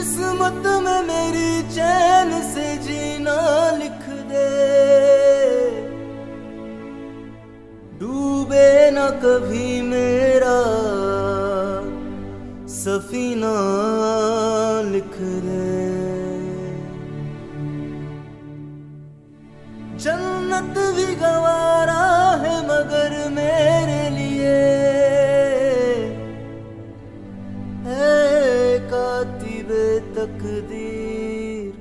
किस्मत में मेरी चैन से जीना लिख दे। डूबे न कभी मेरा, सफीना लिख दे। जन्नत भी गवारा तकदीर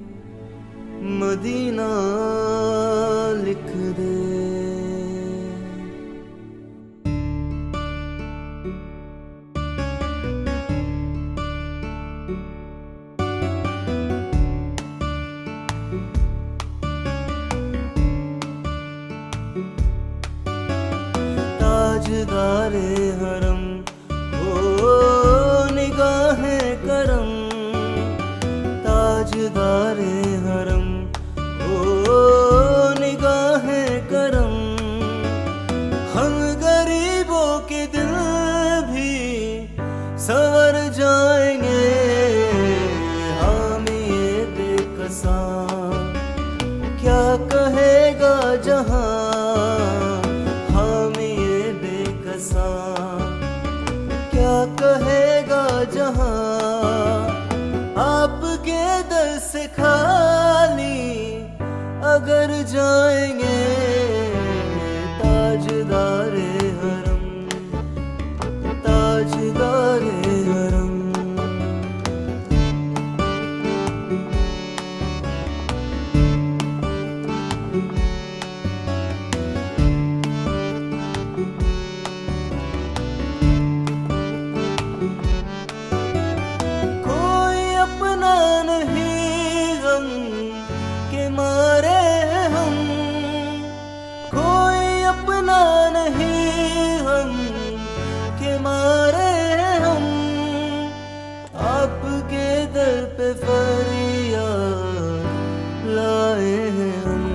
मदीना लिख दे। ताजदारे हरम ताजदारे हरम हो निगाहें करम। हम गरीबों के दिल भी सवर जाएँगे हामी ये बेकसा। क्या कहेगा जहाँ हामी ये बेकसा। क्या कहेगा जहाँ से खाली अगर जाएँगे ताजदारे। आपके दर पे फरियाद लाए हैं हम।